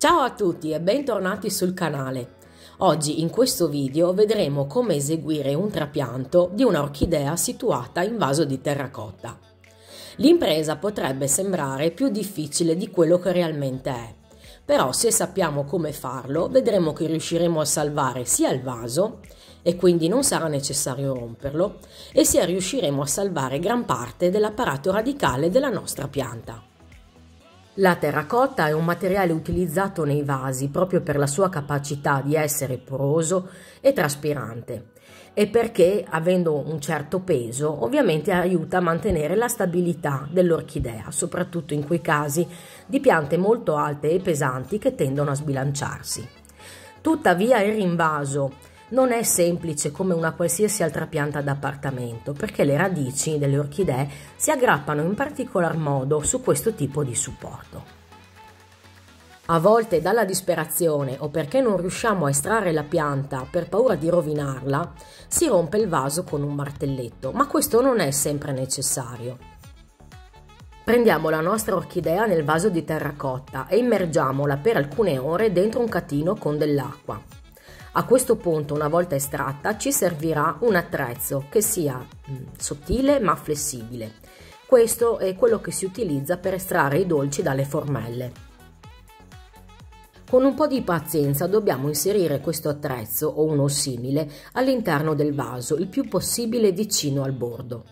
Ciao a tutti e bentornati sul canale. Oggi in questo video vedremo come eseguire un trapianto di un'orchidea situata in vaso di terracotta. L'impresa potrebbe sembrare più difficile di quello che realmente è, però se sappiamo come farlo vedremo che riusciremo a salvare sia il vaso e quindi non sarà necessario romperlo e sia riusciremo a salvare gran parte dell'apparato radicale della nostra pianta. La terracotta è un materiale utilizzato nei vasi proprio per la sua capacità di essere poroso e traspirante e perché, avendo un certo peso, ovviamente aiuta a mantenere la stabilità dell'orchidea, soprattutto in quei casi di piante molto alte e pesanti che tendono a sbilanciarsi. Tuttavia il rinvaso non è semplice come una qualsiasi altra pianta d'appartamento perché le radici delle orchidee si aggrappano in particolar modo su questo tipo di supporto. A volte dalla disperazione o perché non riusciamo a estrarre la pianta per paura di rovinarla, si rompe il vaso con un martelletto, ma questo non è sempre necessario. Prendiamo la nostra orchidea nel vaso di terracotta e immergiamola per alcune ore dentro un catino con dell'acqua. A questo punto, una volta estratta, ci servirà un attrezzo che sia mm, sottile ma flessibile. Questo è quello che si utilizza per estrarre i dolci dalle formelle. Con un po' di pazienza dobbiamo inserire questo attrezzo o uno simile all'interno del vaso, il più possibile vicino al bordo.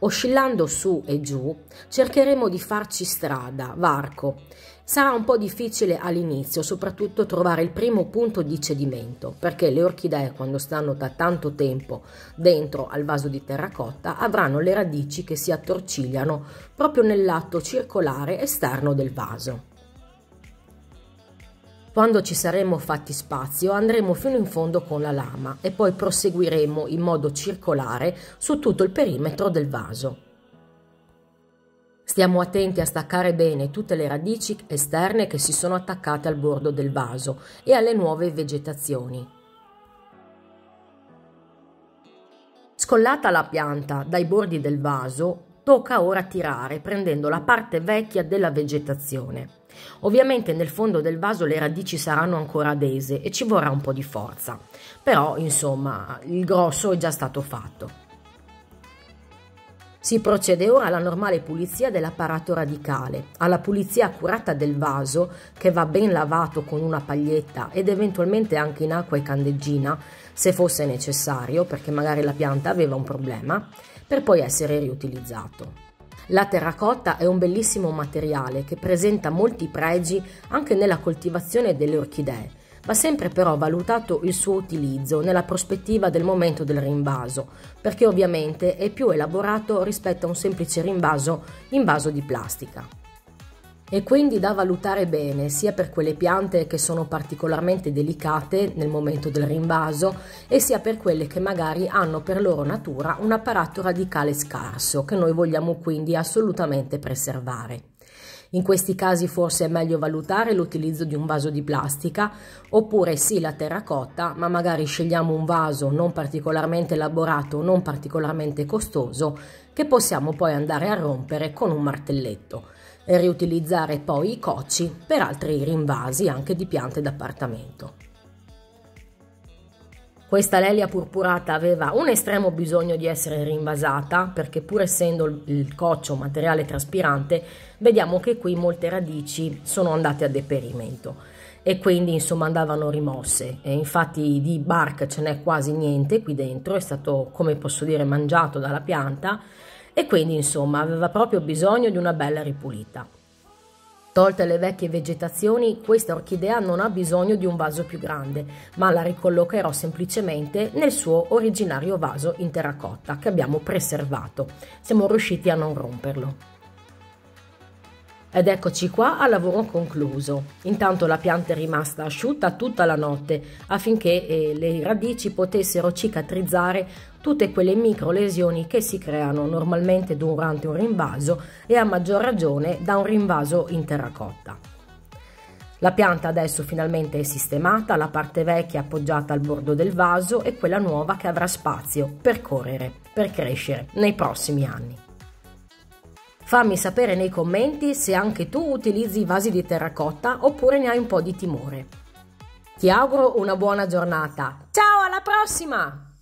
Oscillando su e giù cercheremo di farci strada, varco. Sarà un po' difficile all'inizio, soprattutto trovare il primo punto di cedimento, perché le orchidee quando stanno da tanto tempo dentro al vaso di terracotta avranno le radici che si attorcigliano proprio nel lato circolare esterno del vaso. Quando ci saremo fatti spazio andremo fino in fondo con la lama e poi proseguiremo in modo circolare su tutto il perimetro del vaso. Stiamo attenti a staccare bene tutte le radici esterne che si sono attaccate al bordo del vaso e alle nuove vegetazioni. Scollata la pianta dai bordi del vaso, tocca ora tirare prendendo la parte vecchia della vegetazione. Ovviamente nel fondo del vaso le radici saranno ancora adese e ci vorrà un po' di forza, però insomma il grosso è già stato fatto. Si procede ora alla normale pulizia dell'apparato radicale, alla pulizia accurata del vaso che va ben lavato con una paglietta ed eventualmente anche in acqua e candeggina se fosse necessario perché magari la pianta aveva un problema, per poi essere riutilizzato. La terracotta è un bellissimo materiale che presenta molti pregi anche nella coltivazione delle orchidee. Va sempre però valutato il suo utilizzo nella prospettiva del momento del rinvaso, perché ovviamente è più elaborato rispetto a un semplice rinvaso in vaso di plastica e quindi da valutare bene sia per quelle piante che sono particolarmente delicate nel momento del rinvaso e sia per quelle che magari hanno per loro natura un apparato radicale scarso che noi vogliamo quindi assolutamente preservare. In questi casi forse è meglio valutare l'utilizzo di un vaso di plastica oppure sì la terracotta, ma magari scegliamo un vaso non particolarmente elaborato, non particolarmente costoso, che possiamo poi andare a rompere con un martelletto e riutilizzare poi i cocci per altri rinvasi anche di piante d'appartamento. Questa lelia purpurata aveva un estremo bisogno di essere rinvasata perché pur essendo il coccio materiale traspirante vediamo che qui molte radici sono andate a deperimento. E quindi insomma andavano rimosse. E infatti di bark ce n'è quasi niente qui dentro è stato come posso dire mangiato dalla pianta. E quindi insomma aveva proprio bisogno di una bella ripulita. Tolte le vecchie vegetazioni, questa orchidea non ha bisogno di un vaso più grande, ma la ricollocherò semplicemente nel suo originario vaso in terracotta che abbiamo preservato. Siamo riusciti a non romperlo. Ed eccoci qua al lavoro concluso. Intanto la pianta è rimasta asciutta tutta la notte affinché eh, le radici potessero cicatrizzare tutte quelle micro lesioni che si creano normalmente durante un rinvaso e a maggior ragione da un rinvaso in terracotta. La pianta adesso finalmente è sistemata, la parte vecchia appoggiata al bordo del vaso e quella nuova che avrà spazio per correre, per crescere nei prossimi anni. Fammi sapere nei commenti se anche tu utilizzi i vasi di terracotta oppure ne hai un po' di timore. Ti auguro una buona giornata. Ciao, alla prossima!